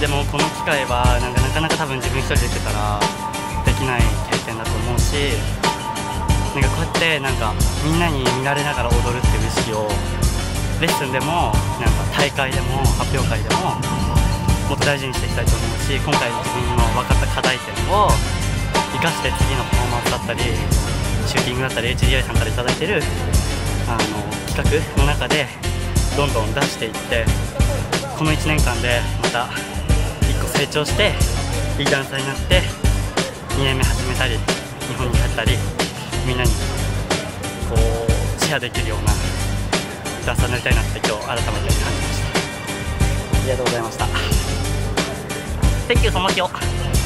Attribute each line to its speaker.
Speaker 1: でもこの機会はなかなか,なか多分自分一人で出てたらできない経験だと思うしなんかこうやってなんかみんなに見られながら踊るっていう意識をレッスンでもなんか大会でも発表会でももっと大事にしていきたいと思うし今回自分の分かった課題点を生かして次のパフォーマンスだったりシューティングだったり HDI さんから頂いてるあの企画の中でどんどん出していってこの1年間でまた成長していいダンサーになって2年目始めたり日本に帰ったりみんなにこうシェアできるようなダンサーになりたいなって今日改めて感じました。ありがとうございました。Thank you so much